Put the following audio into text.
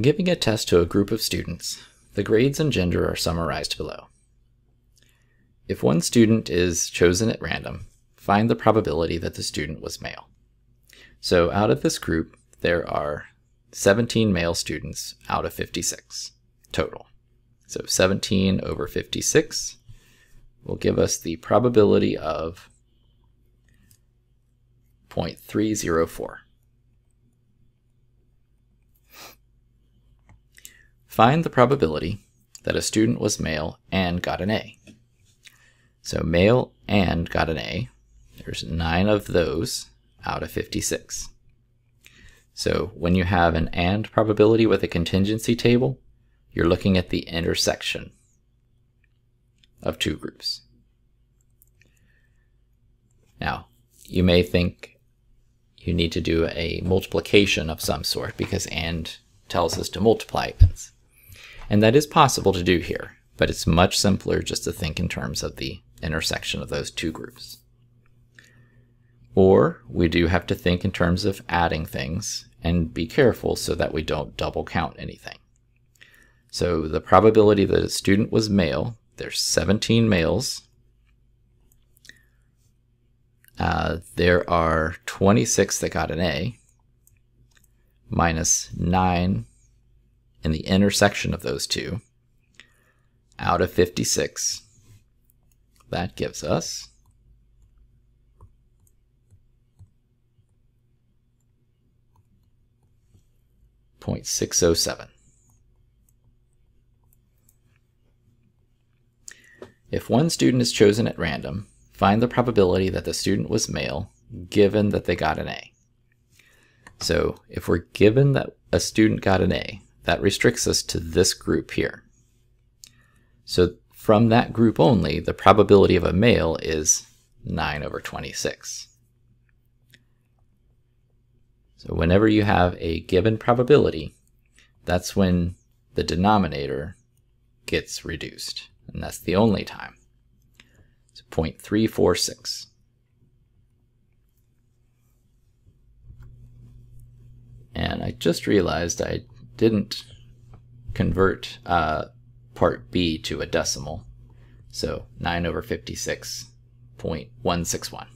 Giving a test to a group of students, the grades and gender are summarized below. If one student is chosen at random, find the probability that the student was male. So out of this group, there are 17 male students out of 56 total. So 17 over 56 will give us the probability of 0.304. Find the probability that a student was male and got an A. So male and got an A. There's nine of those out of 56. So when you have an AND probability with a contingency table, you're looking at the intersection of two groups. Now, you may think you need to do a multiplication of some sort because AND tells us to multiply events. And that is possible to do here, but it's much simpler just to think in terms of the intersection of those two groups. Or we do have to think in terms of adding things and be careful so that we don't double count anything. So the probability that a student was male, there's 17 males. Uh, there are 26 that got an A, minus 9 in the intersection of those two out of 56. That gives us Point six oh seven. If one student is chosen at random, find the probability that the student was male, given that they got an A. So if we're given that a student got an A, that restricts us to this group here. So from that group only, the probability of a male is 9 over 26. So whenever you have a given probability, that's when the denominator gets reduced. And that's the only time. So 0.346. And I just realized I didn't convert uh, part B to a decimal. So 9 over 56.161.